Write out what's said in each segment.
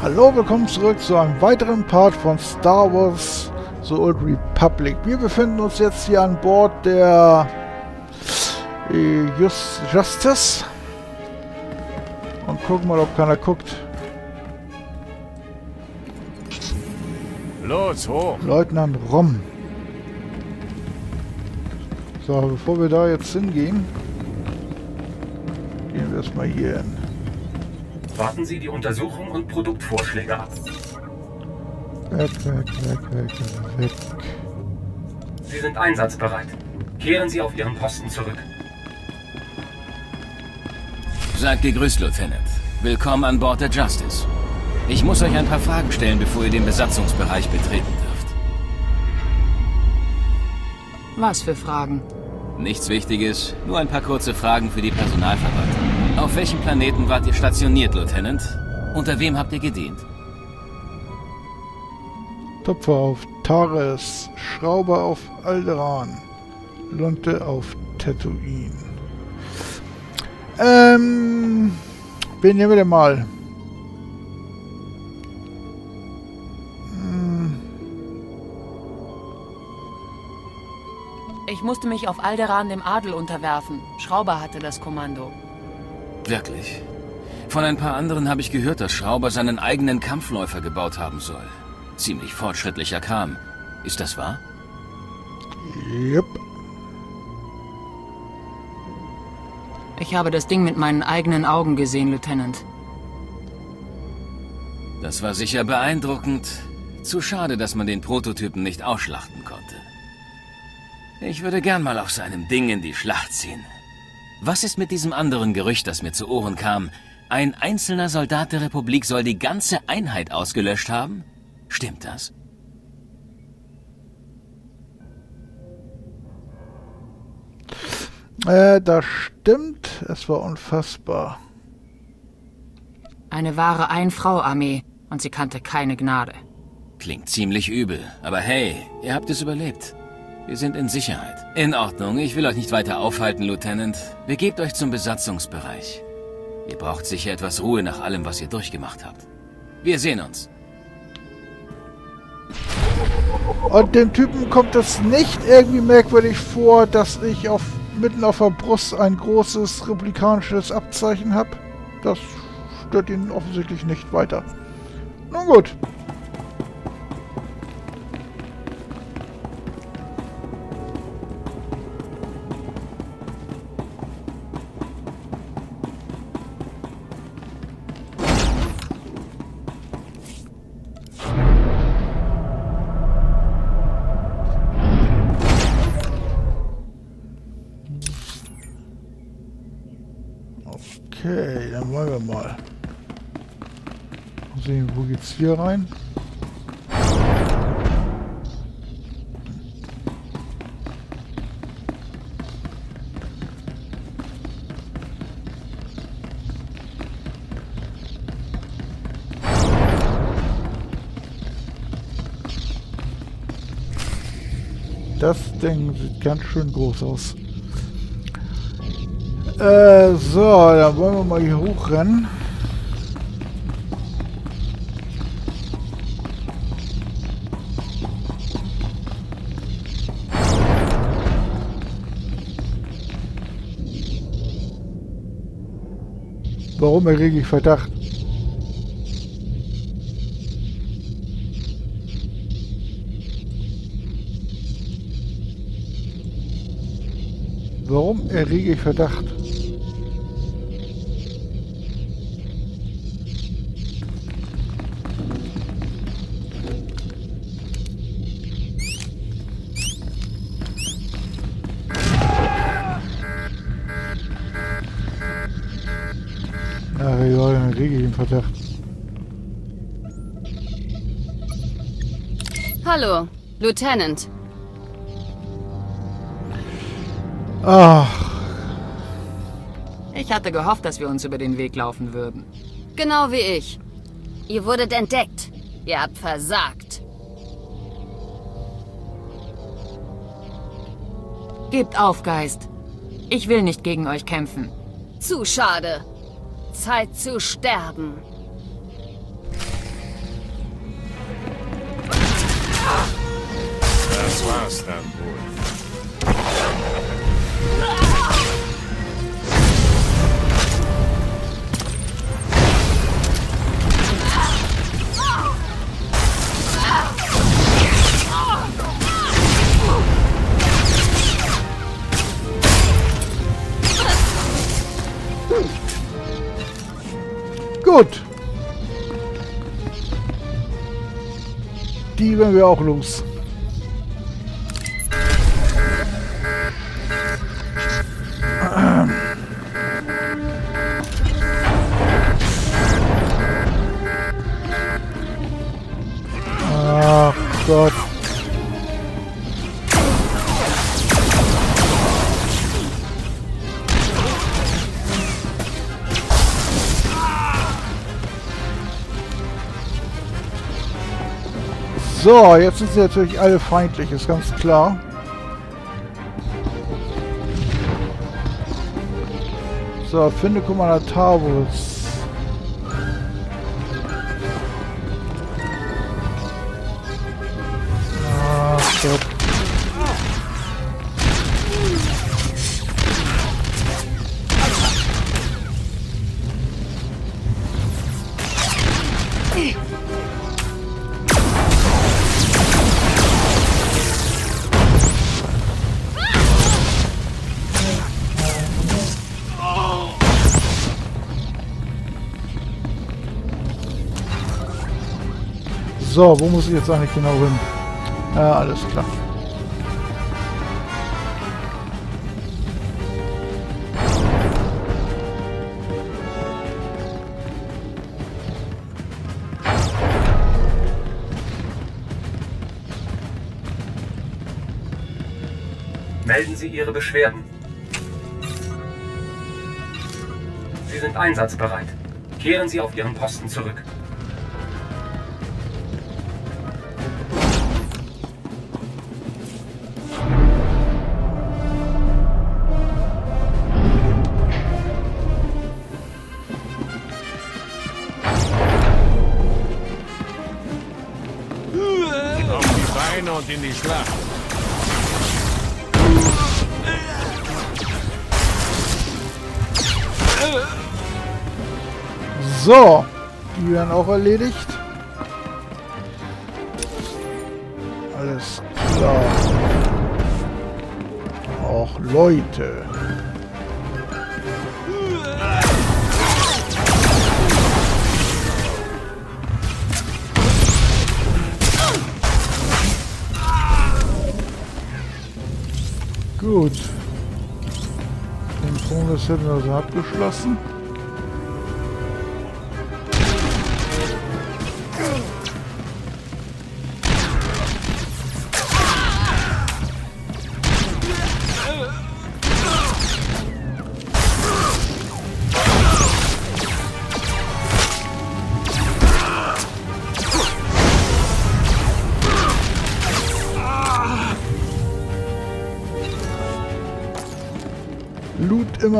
Hallo, willkommen zurück zu einem weiteren Part von Star Wars The Old Republic. Wir befinden uns jetzt hier an Bord der äh, Just Justice und gucken mal, ob keiner guckt. Los, hoch! Leutnant Rom. So, bevor wir da jetzt hingehen, gehen wir erstmal hier hin. Warten Sie die Untersuchung und Produktvorschläge ab. Weg, weg, weg, weg, weg. Sie sind einsatzbereit. Kehren Sie auf Ihren Posten zurück. Seid gegrüßt, Lieutenant. Willkommen an Bord der Justice. Ich muss euch ein paar Fragen stellen, bevor ihr den Besatzungsbereich betreten dürft. Was für Fragen? Nichts Wichtiges, nur ein paar kurze Fragen für die Personalverwaltung. Auf welchem Planeten wart ihr stationiert, Lieutenant? Unter wem habt ihr gedient? Topfer auf Tares, Schrauber auf Alderan, Lunte auf Tatooine. Ähm, wen nehmen wir denn mal? Hm, Ich musste mich auf Alderan dem Adel unterwerfen. Schrauber hatte das Kommando. Wirklich. Von ein paar anderen habe ich gehört, dass Schrauber seinen eigenen Kampfläufer gebaut haben soll. Ziemlich fortschrittlicher Kram. Ist das wahr? Jupp. Ich habe das Ding mit meinen eigenen Augen gesehen, Lieutenant. Das war sicher beeindruckend. Zu schade, dass man den Prototypen nicht ausschlachten konnte. Ich würde gern mal auf seinem Ding in die Schlacht ziehen. Was ist mit diesem anderen Gerücht, das mir zu Ohren kam? Ein einzelner Soldat der Republik soll die ganze Einheit ausgelöscht haben? Stimmt das? Äh, das stimmt. Es war unfassbar. Eine wahre Ein-Frau-Armee und sie kannte keine Gnade. Klingt ziemlich übel, aber hey, ihr habt es überlebt. Wir sind in Sicherheit. In Ordnung, ich will euch nicht weiter aufhalten, Lieutenant. Begebt euch zum Besatzungsbereich. Ihr braucht sicher etwas Ruhe nach allem, was ihr durchgemacht habt. Wir sehen uns. Und dem Typen kommt es nicht irgendwie merkwürdig vor, dass ich auf, mitten auf der Brust ein großes republikanisches Abzeichen habe. Das stört ihn offensichtlich nicht weiter. Nun gut. Geht's hier rein? Das Ding sieht ganz schön groß aus. Äh, so, dann wollen wir mal hier hochrennen. Warum errege ich Verdacht? Warum errege ich Verdacht? Hallo, Lieutenant. Ach, Ich hatte gehofft, dass wir uns über den Weg laufen würden. Genau wie ich. Ihr wurdet entdeckt. Ihr habt versagt. Gebt auf, Geist. Ich will nicht gegen euch kämpfen. Zu schade. Zeit zu sterben. Das war's dann wohl. Gut. Die werden wir auch los. Gott. So, jetzt sind sie natürlich alle feindlich, ist ganz klar. So, finde Commander Tavus. So, wo muss ich jetzt eigentlich genau hin? Ja, alles klar. Melden Sie Ihre Beschwerden. Sie sind einsatzbereit. Kehren Sie auf Ihren Posten zurück. In die Schlacht. So, die werden auch erledigt. Alles klar. Auch Leute. Gut. Den hätten wir also abgeschlossen.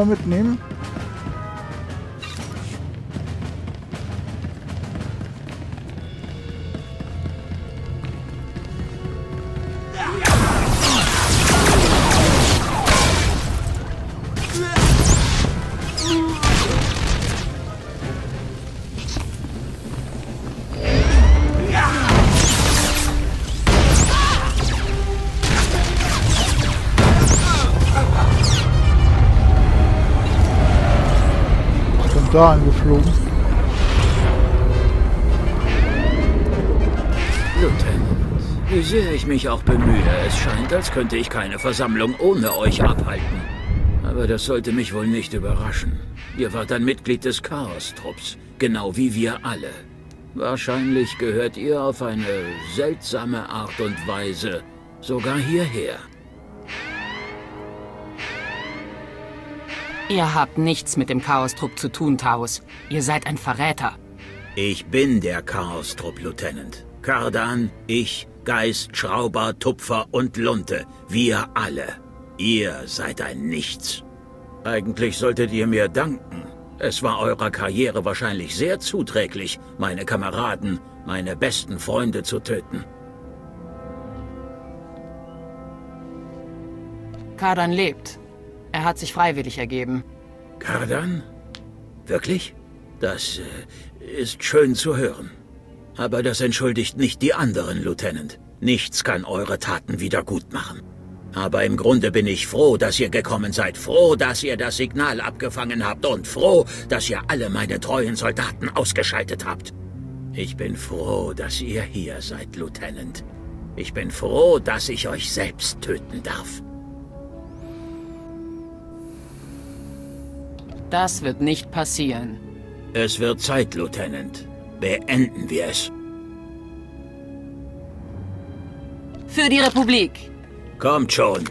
Loot immer da angeflogen. Lieutenant, wie sehr ich mich auch bemühe, es scheint, als könnte ich keine Versammlung ohne euch abhalten. Aber das sollte mich wohl nicht überraschen. Ihr wart ein Mitglied des Chaos-Trupps, genau wie wir alle. Wahrscheinlich gehört ihr auf eine seltsame Art und Weise sogar hierher. Ihr habt nichts mit dem Chaos-Trupp zu tun, Taos. Ihr seid ein Verräter. Ich bin der Chaos-Trupp, Lieutenant. Kardan, ich, Geist, Schrauber, Tupfer und Lunte. Wir alle. Ihr seid ein Nichts. Eigentlich solltet ihr mir danken. Es war eurer Karriere wahrscheinlich sehr zuträglich, meine Kameraden, meine besten Freunde zu töten. Kardan lebt. Er hat sich freiwillig ergeben. Kardan? Wirklich? Das äh, ist schön zu hören. Aber das entschuldigt nicht die anderen, Lieutenant. Nichts kann eure Taten wieder gut machen. Aber im Grunde bin ich froh, dass ihr gekommen seid, froh, dass ihr das Signal abgefangen habt und froh, dass ihr alle meine treuen Soldaten ausgeschaltet habt. Ich bin froh, dass ihr hier seid, Lieutenant. Ich bin froh, dass ich euch selbst töten darf. Das wird nicht passieren. Es wird Zeit, Lieutenant. Beenden wir es. Für die Republik. Kommt schon.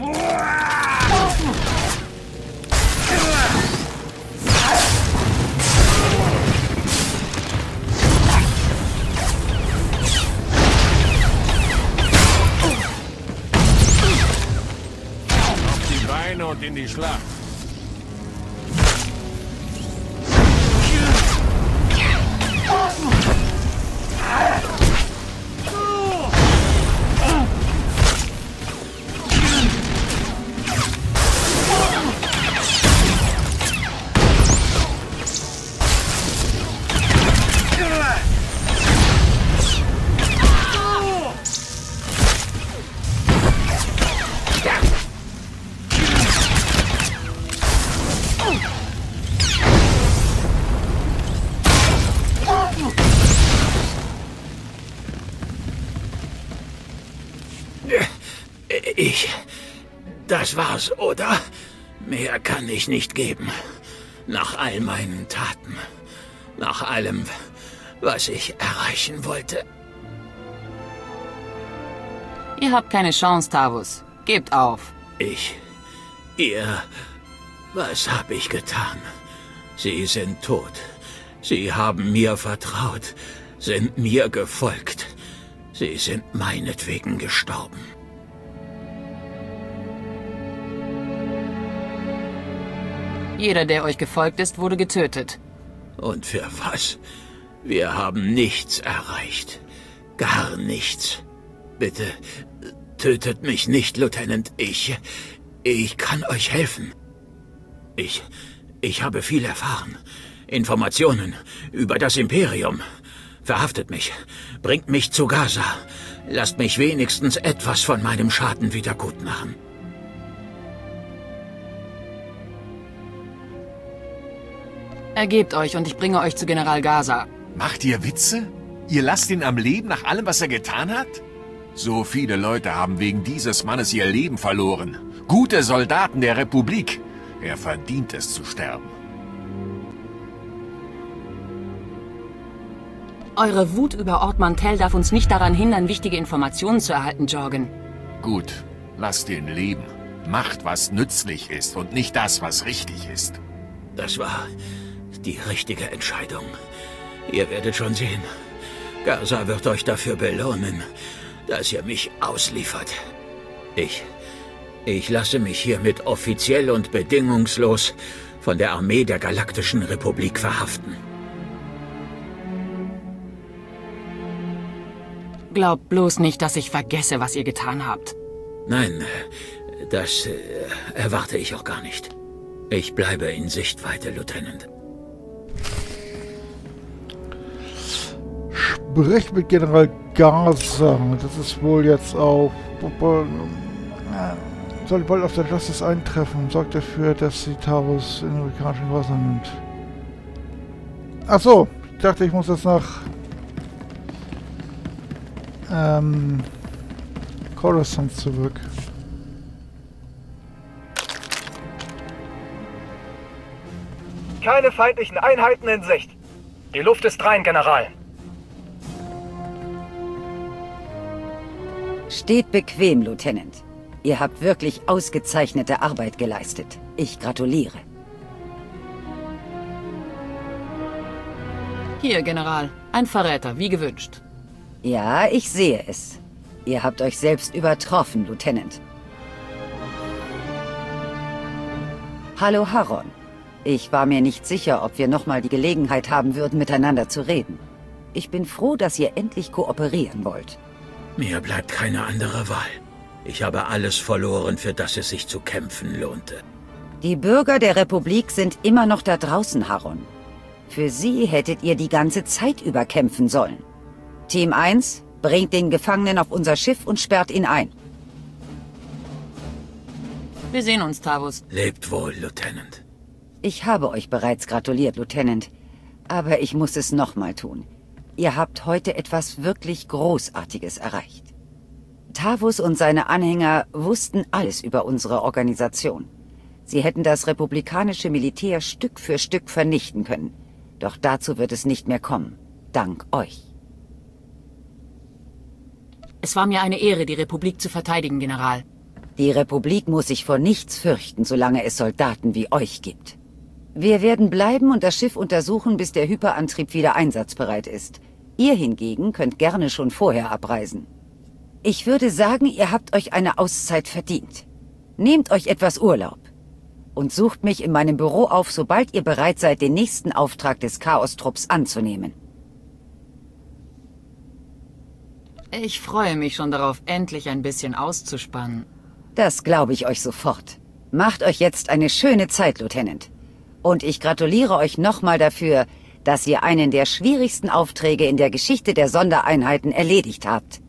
Auf In die Schlacht. Ich... Das oder? Mehr kann ich nicht geben. Nach all meinen Taten. Nach allem, was ich erreichen wollte. Ihr habt keine Chance, Tavus. Gebt auf. Ich... Ihr... Was habe ich getan? Sie sind tot. Sie haben mir vertraut, sind mir gefolgt. Sie sind meinetwegen gestorben. Jeder, der euch gefolgt ist, wurde getötet. Und für was? Wir haben nichts erreicht. Gar nichts. Bitte, tötet mich nicht, Lieutenant. Ich... Ich kann euch helfen. Ich... Ich habe viel erfahren. Informationen über das Imperium. Verhaftet mich. Bringt mich zu Gaza. Lasst mich wenigstens etwas von meinem Schaden wiedergutmachen. Ergebt euch und ich bringe euch zu General Gaza. Macht ihr Witze? Ihr lasst ihn am Leben nach allem, was er getan hat? So viele Leute haben wegen dieses Mannes ihr Leben verloren. Gute Soldaten der Republik. Er verdient es zu sterben. Eure Wut über Ort Mantell darf uns nicht daran hindern, wichtige Informationen zu erhalten, Jorgen. Gut, lasst ihn leben. Macht, was nützlich ist und nicht das, was richtig ist. Das war die richtige Entscheidung. Ihr werdet schon sehen. Gaza wird euch dafür belohnen, dass ihr mich ausliefert. Ich... Ich lasse mich hiermit offiziell und bedingungslos von der Armee der Galaktischen Republik verhaften. Glaubt bloß nicht, dass ich vergesse, was ihr getan habt. Nein, das äh, erwarte ich auch gar nicht. Ich bleibe in Sichtweite, Lieutenant. Sprich mit General Gaza. Das ist wohl jetzt auch... Soll bald auf der Justice eintreffen. Sorgt dafür, dass sie Taurus in amerikanischen Gewässern nimmt. Ach so. Ich dachte, ich muss jetzt nach... Ähm... Coruscant zurück. Keine feindlichen Einheiten in Sicht. Die Luft ist rein, General. Steht bequem, Lieutenant. Ihr habt wirklich ausgezeichnete Arbeit geleistet. Ich gratuliere. Hier, General. Ein Verräter, wie gewünscht. Ja, ich sehe es. Ihr habt euch selbst übertroffen, Lieutenant. Hallo, Haron. Ich war mir nicht sicher, ob wir nochmal die Gelegenheit haben würden, miteinander zu reden. Ich bin froh, dass ihr endlich kooperieren wollt. Mir bleibt keine andere Wahl. Ich habe alles verloren, für das es sich zu kämpfen lohnte. Die Bürger der Republik sind immer noch da draußen, Haron. Für sie hättet ihr die ganze Zeit über kämpfen sollen. Team 1, bringt den Gefangenen auf unser Schiff und sperrt ihn ein. Wir sehen uns, Tavus. Lebt wohl, Lieutenant. Ich habe euch bereits gratuliert, Lieutenant. Aber ich muss es nochmal tun. Ihr habt heute etwas wirklich Großartiges erreicht. Tavus und seine Anhänger wussten alles über unsere Organisation. Sie hätten das republikanische Militär Stück für Stück vernichten können. Doch dazu wird es nicht mehr kommen. Dank euch. Es war mir eine Ehre, die Republik zu verteidigen, General. Die Republik muss sich vor nichts fürchten, solange es Soldaten wie euch gibt. Wir werden bleiben und das Schiff untersuchen, bis der Hyperantrieb wieder einsatzbereit ist. Ihr hingegen könnt gerne schon vorher abreisen. Ich würde sagen, ihr habt euch eine Auszeit verdient. Nehmt euch etwas Urlaub. Und sucht mich in meinem Büro auf, sobald ihr bereit seid, den nächsten Auftrag des Chaos-Trupps anzunehmen. Ich freue mich schon darauf, endlich ein bisschen auszuspannen. Das glaube ich euch sofort. Macht euch jetzt eine schöne Zeit, Lieutenant. Und ich gratuliere euch nochmal dafür, dass ihr einen der schwierigsten Aufträge in der Geschichte der Sondereinheiten erledigt habt.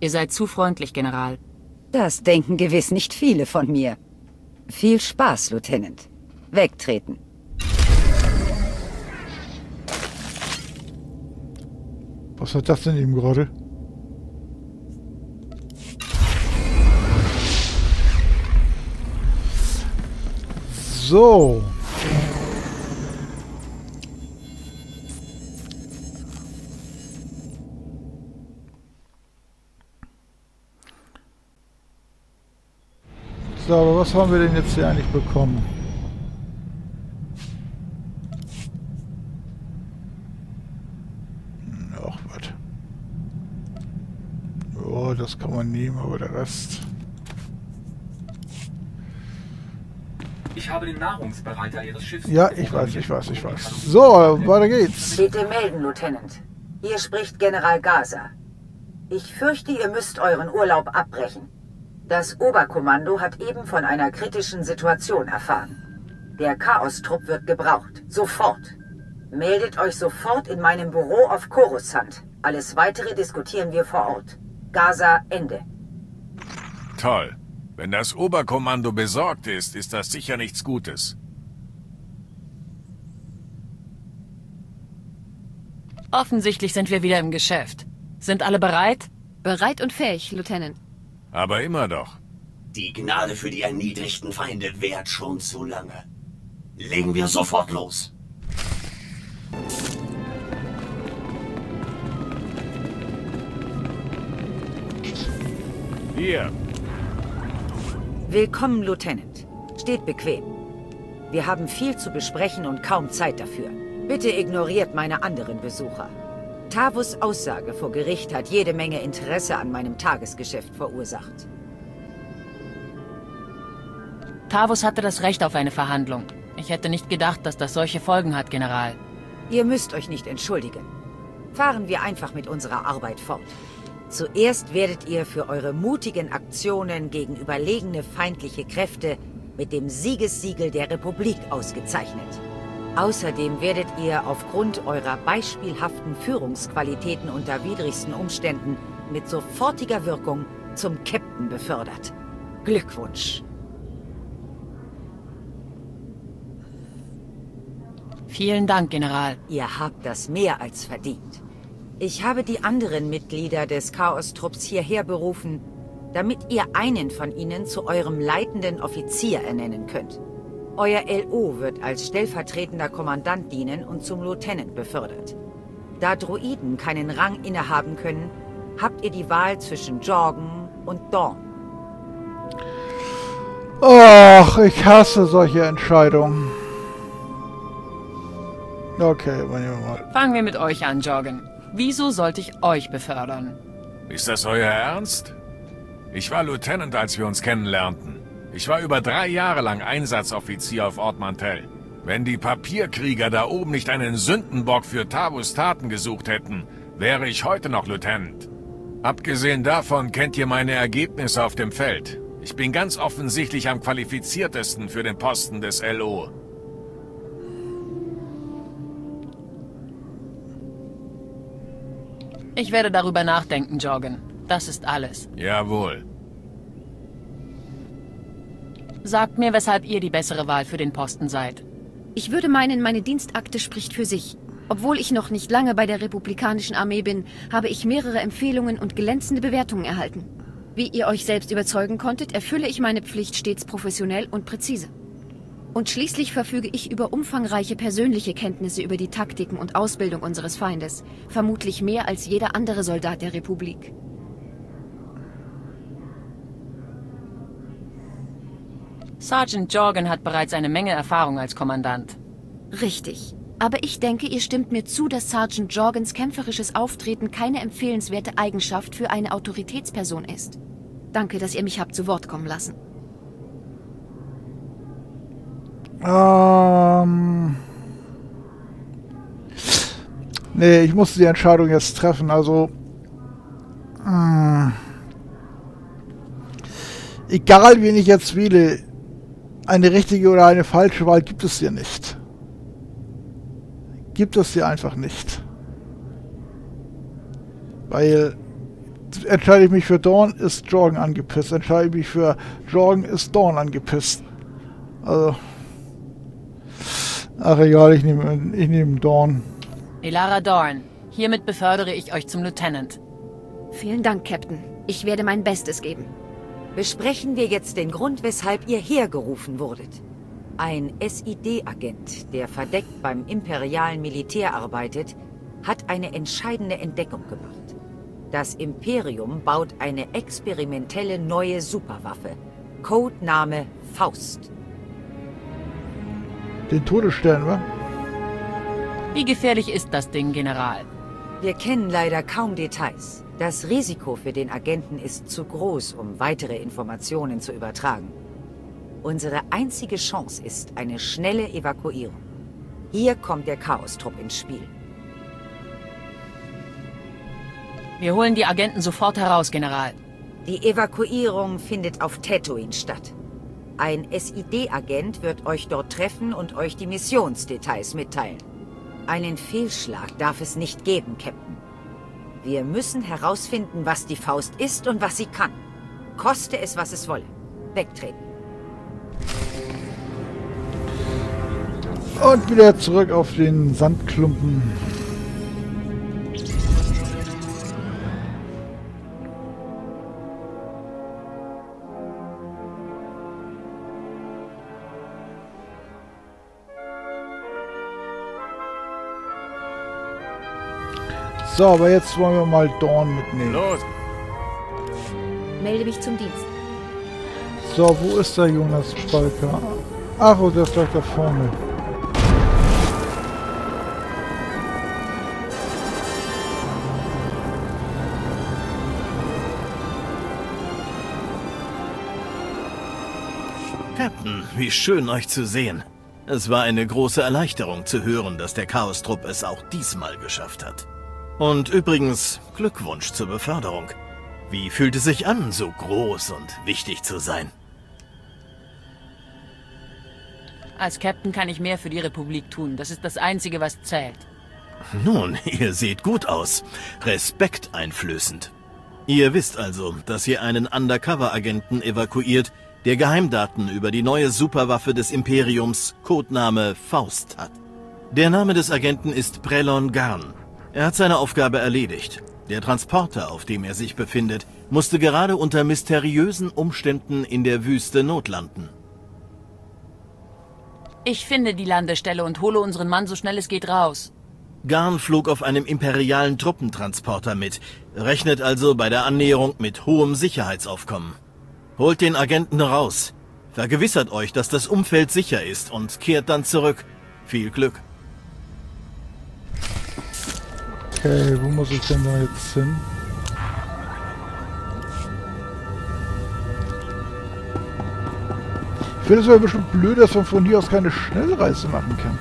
Ihr seid zu freundlich, General. Das denken gewiss nicht viele von mir. Viel Spaß, Lieutenant. Wegtreten. Was hat das denn eben gerade? So. So, aber was haben wir denn jetzt hier eigentlich bekommen? Ach, was. Oh, das kann man nehmen, aber der Rest... Ich habe den Nahrungsbereiter Ihres Schiffs... Ja, ich weiß, ich weiß, ich weiß. So, weiter geht's. Bitte melden, Lieutenant. Hier spricht General Gaza. Ich fürchte, ihr müsst euren Urlaub abbrechen. Das Oberkommando hat eben von einer kritischen Situation erfahren. Der Chaos-Trupp wird gebraucht. Sofort. Meldet euch sofort in meinem Büro auf Coruscant. Alles Weitere diskutieren wir vor Ort. Gaza, Ende. Toll. Wenn das Oberkommando besorgt ist, ist das sicher nichts Gutes. Offensichtlich sind wir wieder im Geschäft. Sind alle bereit? Bereit und fähig, Lieutenant. Aber immer doch. Die Gnade für die erniedrigten Feinde währt schon zu lange. Legen wir sofort los. Hier. Willkommen, Lieutenant. Steht bequem. Wir haben viel zu besprechen und kaum Zeit dafür. Bitte ignoriert meine anderen Besucher. Tavus Aussage vor Gericht hat jede Menge Interesse an meinem Tagesgeschäft verursacht. Tavus hatte das Recht auf eine Verhandlung. Ich hätte nicht gedacht, dass das solche Folgen hat, General. Ihr müsst euch nicht entschuldigen. Fahren wir einfach mit unserer Arbeit fort. Zuerst werdet ihr für eure mutigen Aktionen gegen überlegene feindliche Kräfte mit dem Siegessiegel der Republik ausgezeichnet. Außerdem werdet ihr aufgrund eurer beispielhaften Führungsqualitäten unter widrigsten Umständen mit sofortiger Wirkung zum Captain befördert. Glückwunsch! Vielen Dank, General. Ihr habt das mehr als verdient. Ich habe die anderen Mitglieder des Chaos-Trupps hierher berufen, damit ihr einen von ihnen zu eurem leitenden Offizier ernennen könnt. Euer LO wird als stellvertretender Kommandant dienen und zum Lieutenant befördert. Da Droiden keinen Rang innehaben können, habt ihr die Wahl zwischen Jorgen und Dawn. Ach, ich hasse solche Entscheidungen. Okay, wollen wir mal. Fangen wir mit euch an, Jorgen. Wieso sollte ich euch befördern? Ist das euer Ernst? Ich war Lieutenant, als wir uns kennenlernten. Ich war über drei Jahre lang Einsatzoffizier auf Ort Mantell. Wenn die Papierkrieger da oben nicht einen Sündenbock für Tavus Taten gesucht hätten, wäre ich heute noch Lieutenant. Abgesehen davon kennt ihr meine Ergebnisse auf dem Feld. Ich bin ganz offensichtlich am qualifiziertesten für den Posten des LO. Ich werde darüber nachdenken, Jorgen. Das ist alles. Jawohl. Sagt mir, weshalb ihr die bessere Wahl für den Posten seid. Ich würde meinen, meine Dienstakte spricht für sich. Obwohl ich noch nicht lange bei der republikanischen Armee bin, habe ich mehrere Empfehlungen und glänzende Bewertungen erhalten. Wie ihr euch selbst überzeugen konntet, erfülle ich meine Pflicht stets professionell und präzise. Und schließlich verfüge ich über umfangreiche persönliche Kenntnisse über die Taktiken und Ausbildung unseres Feindes, vermutlich mehr als jeder andere Soldat der Republik. Sergeant Jorgen hat bereits eine Menge Erfahrung als Kommandant. Richtig. Aber ich denke, ihr stimmt mir zu, dass Sergeant Jorgens kämpferisches Auftreten keine empfehlenswerte Eigenschaft für eine Autoritätsperson ist. Danke, dass ihr mich habt zu Wort kommen lassen. Ähm. Nee, ich musste die Entscheidung jetzt treffen. Also. Mh. Egal, wen ich jetzt wähle, eine richtige oder eine falsche Wahl gibt es hier nicht. Gibt es hier einfach nicht. Weil entscheide ich mich für Dawn, ist Jorgen angepisst. Entscheide ich mich für Jorgen, ist Dawn angepisst. Also. Ach egal, ich nehme ich nehm Dawn. Elara Dorn, hiermit befördere ich euch zum Lieutenant. Vielen Dank, Captain. Ich werde mein Bestes geben. Besprechen wir jetzt den Grund, weshalb ihr hergerufen wurdet. Ein SID-Agent, der verdeckt beim imperialen Militär arbeitet, hat eine entscheidende Entdeckung gemacht. Das Imperium baut eine experimentelle neue Superwaffe. Codename Faust. Den Todesstern, wa? Wie gefährlich ist das Ding, General? Wir kennen leider kaum Details. Das Risiko für den Agenten ist zu groß, um weitere Informationen zu übertragen. Unsere einzige Chance ist eine schnelle Evakuierung. Hier kommt der Chaos-Trupp ins Spiel. Wir holen die Agenten sofort heraus, General. Die Evakuierung findet auf Tatooine statt. Ein SID-Agent wird euch dort treffen und euch die Missionsdetails mitteilen. Einen Fehlschlag darf es nicht geben, Captain. Wir müssen herausfinden, was die Faust ist und was sie kann. Koste es, was es wolle. Wegtreten. Und wieder zurück auf den Sandklumpen. So, aber jetzt wollen wir mal Dorn mitnehmen. Los! Melde mich zum Dienst. So, wo ist der Jonas Balker? Ach, oh, der ist gleich da vorne. Captain, wie schön euch zu sehen. Es war eine große Erleichterung zu hören, dass der Chaos-Trupp es auch diesmal geschafft hat. Und übrigens, Glückwunsch zur Beförderung. Wie fühlt es sich an, so groß und wichtig zu sein? Als Captain kann ich mehr für die Republik tun. Das ist das Einzige, was zählt. Nun, ihr seht gut aus. Respekt einflößend. Ihr wisst also, dass ihr einen Undercover-Agenten evakuiert, der Geheimdaten über die neue Superwaffe des Imperiums, Codename Faust, hat. Der Name des Agenten ist Prelon Garn. Er hat seine Aufgabe erledigt. Der Transporter, auf dem er sich befindet, musste gerade unter mysteriösen Umständen in der Wüste notlanden. Ich finde die Landestelle und hole unseren Mann so schnell es geht raus. Garn flog auf einem imperialen Truppentransporter mit, rechnet also bei der Annäherung mit hohem Sicherheitsaufkommen. Holt den Agenten raus. Vergewissert euch, dass das Umfeld sicher ist und kehrt dann zurück. Viel Glück. Okay, wo muss ich denn da jetzt hin? Ich finde es aber bestimmt blöd, dass man von hier aus keine Schnellreise machen kann.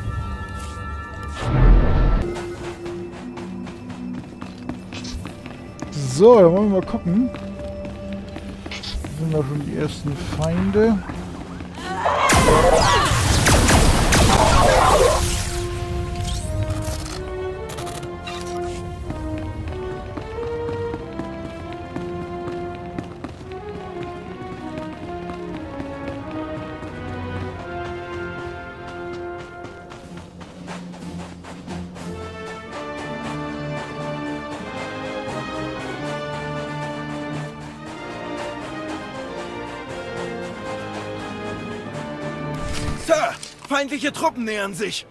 So, dann wollen wir mal gucken. Das sind da schon die ersten Feinde. Feindliche Truppen nähern sich.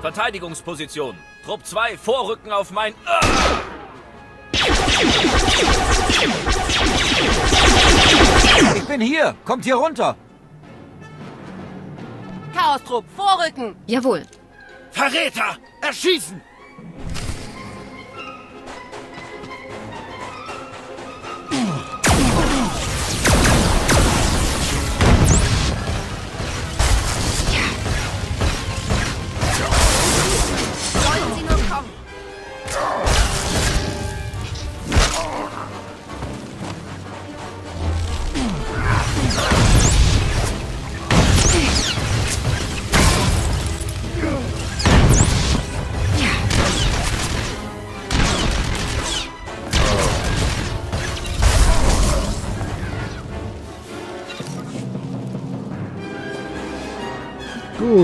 Verteidigungsposition. Trupp 2, Vorrücken auf mein... Ich bin hier. Kommt hier runter. Chaos-Trupp, vorrücken! Jawohl. Verräter! Erschießen!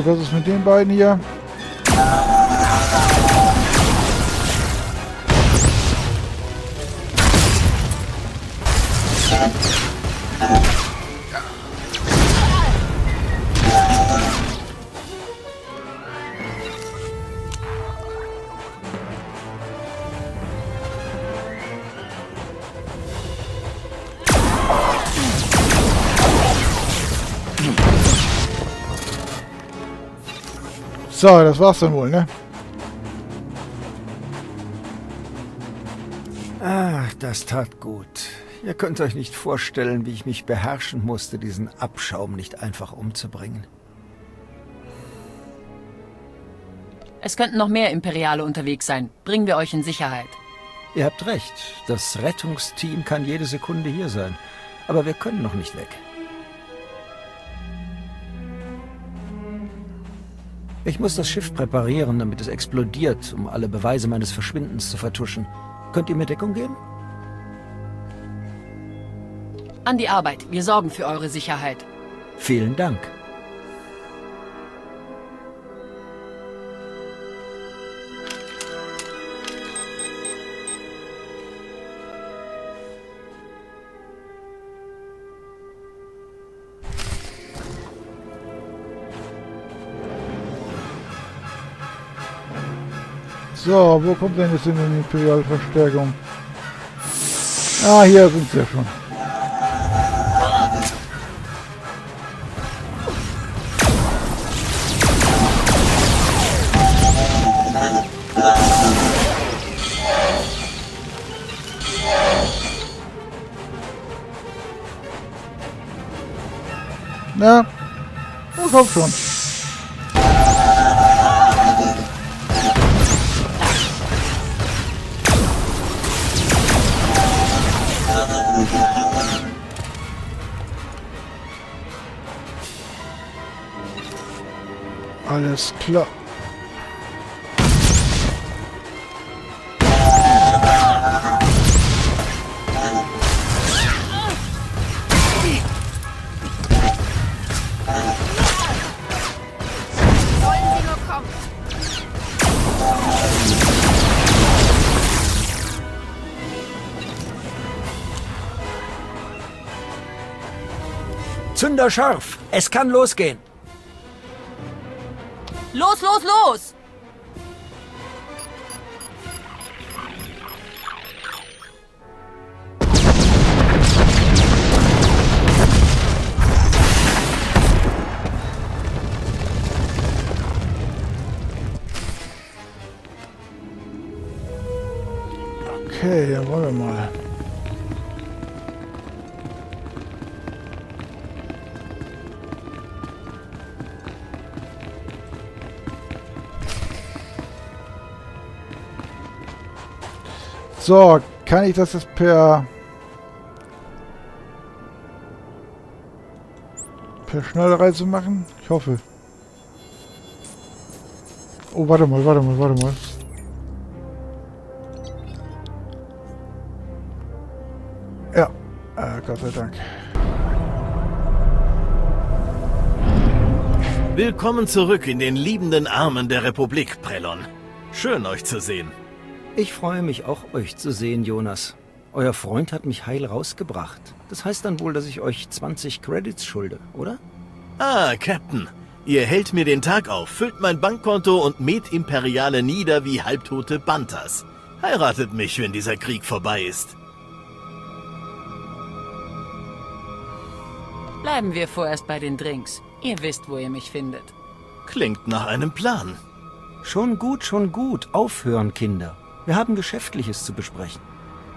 Gut, was ist mit den beiden hier? So, das war's dann wohl, ne? Ah, das tat gut. Ihr könnt euch nicht vorstellen, wie ich mich beherrschen musste, diesen Abschaum nicht einfach umzubringen. Es könnten noch mehr Imperiale unterwegs sein. Bringen wir euch in Sicherheit. Ihr habt recht. Das Rettungsteam kann jede Sekunde hier sein. Aber wir können noch nicht weg. Ich muss das Schiff präparieren, damit es explodiert, um alle Beweise meines Verschwindens zu vertuschen. Könnt ihr mir Deckung geben? An die Arbeit. Wir sorgen für eure Sicherheit. Vielen Dank. So, wo kommt denn jetzt in die Imperialverstärkung? Ah, hier sind sie ja schon. Na, komm schon. Klar. Zünder scharf! Es kann losgehen! Los, los, los! Okay, ja, wollen wir mal. So, kann ich das jetzt per per Schnellreise machen? Ich hoffe. Oh, warte mal, warte mal, warte mal. Ja, äh, Gott sei Dank. Willkommen zurück in den liebenden Armen der Republik, Prellon. Schön, euch zu sehen. Ich freue mich auch, euch zu sehen, Jonas. Euer Freund hat mich heil rausgebracht. Das heißt dann wohl, dass ich euch 20 Credits schulde, oder? Ah, Captain. Ihr hält mir den Tag auf, füllt mein Bankkonto und mäht Imperiale nieder wie halbtote Bantas. Heiratet mich, wenn dieser Krieg vorbei ist. Bleiben wir vorerst bei den Drinks. Ihr wisst, wo ihr mich findet. Klingt nach einem Plan. Schon gut, schon gut. Aufhören, Kinder. Wir haben Geschäftliches zu besprechen.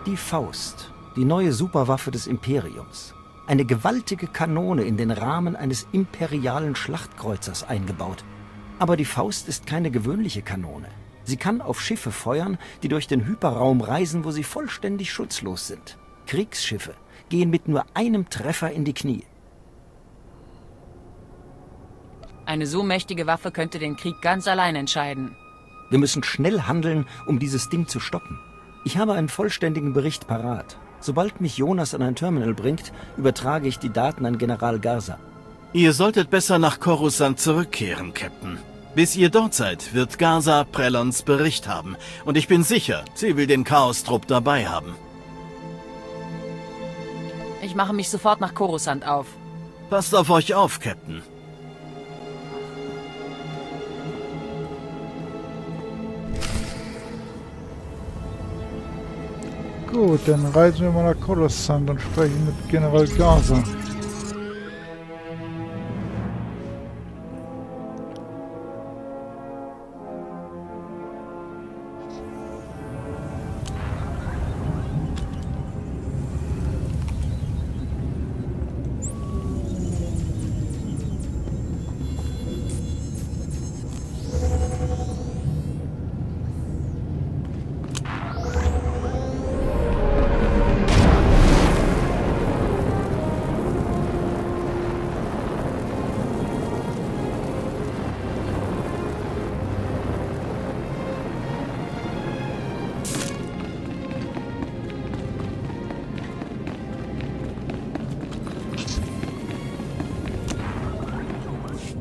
Die Faust, die neue Superwaffe des Imperiums. Eine gewaltige Kanone in den Rahmen eines imperialen Schlachtkreuzers eingebaut. Aber die Faust ist keine gewöhnliche Kanone. Sie kann auf Schiffe feuern, die durch den Hyperraum reisen, wo sie vollständig schutzlos sind. Kriegsschiffe gehen mit nur einem Treffer in die Knie. Eine so mächtige Waffe könnte den Krieg ganz allein entscheiden. Wir müssen schnell handeln, um dieses Ding zu stoppen. Ich habe einen vollständigen Bericht parat. Sobald mich Jonas an ein Terminal bringt, übertrage ich die Daten an General Garza. Ihr solltet besser nach Coruscant zurückkehren, Captain. Bis ihr dort seid, wird Garza Prellons Bericht haben. Und ich bin sicher, sie will den Chaos-Trupp dabei haben. Ich mache mich sofort nach Coruscant auf. Passt auf euch auf, Captain. Gut, dann reisen wir mal nach Coruscant und sprechen mit General Gaza.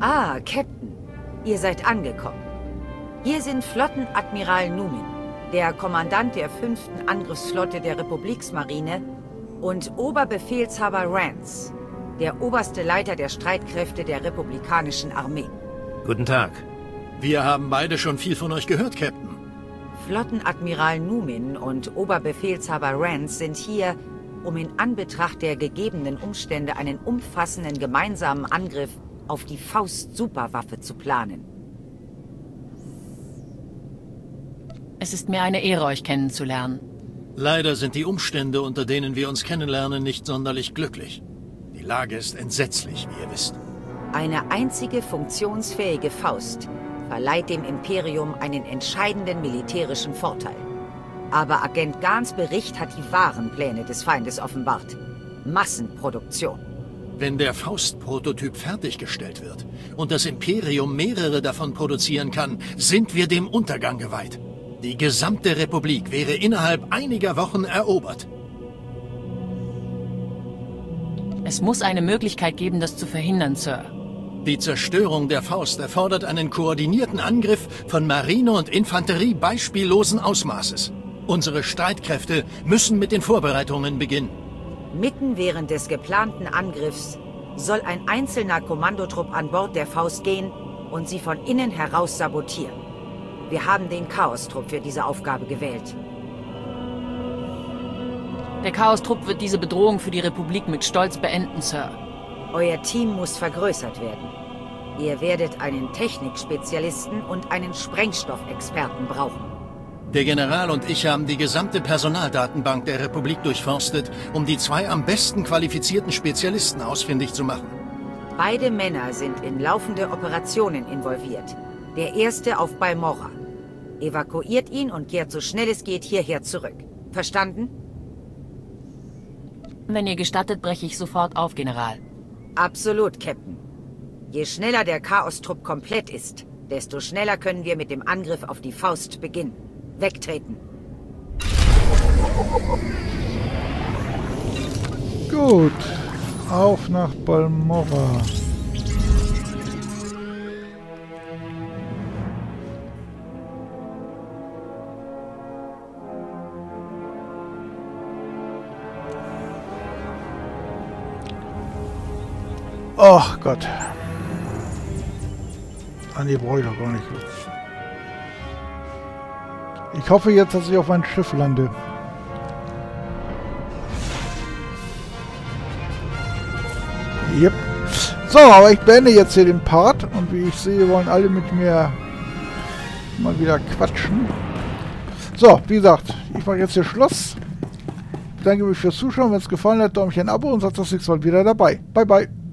Ah, Captain. Ihr seid angekommen. Hier sind Flottenadmiral Numin, der Kommandant der fünften Angriffsflotte der Republiksmarine und Oberbefehlshaber Rance, der oberste Leiter der Streitkräfte der republikanischen Armee. Guten Tag. Wir haben beide schon viel von euch gehört, Captain. Flottenadmiral Numin und Oberbefehlshaber Rance sind hier, um in Anbetracht der gegebenen Umstände einen umfassenden gemeinsamen Angriff auf die Faust-Superwaffe zu planen. Es ist mir eine Ehre, euch kennenzulernen. Leider sind die Umstände, unter denen wir uns kennenlernen, nicht sonderlich glücklich. Die Lage ist entsetzlich, wie ihr wisst. Eine einzige funktionsfähige Faust verleiht dem Imperium einen entscheidenden militärischen Vorteil. Aber Agent Gahns Bericht hat die wahren Pläne des Feindes offenbart. Massenproduktion. Wenn der Faust-Prototyp fertiggestellt wird und das Imperium mehrere davon produzieren kann, sind wir dem Untergang geweiht. Die gesamte Republik wäre innerhalb einiger Wochen erobert. Es muss eine Möglichkeit geben, das zu verhindern, Sir. Die Zerstörung der Faust erfordert einen koordinierten Angriff von Marine und Infanterie beispiellosen Ausmaßes. Unsere Streitkräfte müssen mit den Vorbereitungen beginnen. Mitten während des geplanten Angriffs soll ein einzelner Kommandotrupp an Bord der Faust gehen und sie von innen heraus sabotieren. Wir haben den Chaos-Trupp für diese Aufgabe gewählt. Der Chaos-Trupp wird diese Bedrohung für die Republik mit Stolz beenden, Sir. Euer Team muss vergrößert werden. Ihr werdet einen Technikspezialisten und einen Sprengstoffexperten brauchen. Der General und ich haben die gesamte Personaldatenbank der Republik durchforstet, um die zwei am besten qualifizierten Spezialisten ausfindig zu machen. Beide Männer sind in laufende Operationen involviert. Der erste auf Balmorra. Evakuiert ihn und kehrt so schnell es geht hierher zurück. Verstanden? Wenn ihr gestattet, breche ich sofort auf, General. Absolut, Captain. Je schneller der Chaos-Trupp komplett ist, desto schneller können wir mit dem Angriff auf die Faust beginnen. Wegtreten. Gut. Auf nach Balmorra. Ach Gott. Ah nee, brauche ich doch gar nicht. Ich hoffe jetzt, dass ich auf ein Schiff lande. Yep. So, aber ich beende jetzt hier den Part und wie ich sehe, wollen alle mit mir mal wieder quatschen. So, wie gesagt, ich mache jetzt hier Schluss. Danke mich fürs Zuschauen. Wenn es gefallen hat, Däumchen Abo und sagt das nächste Mal wieder dabei. Bye, bye.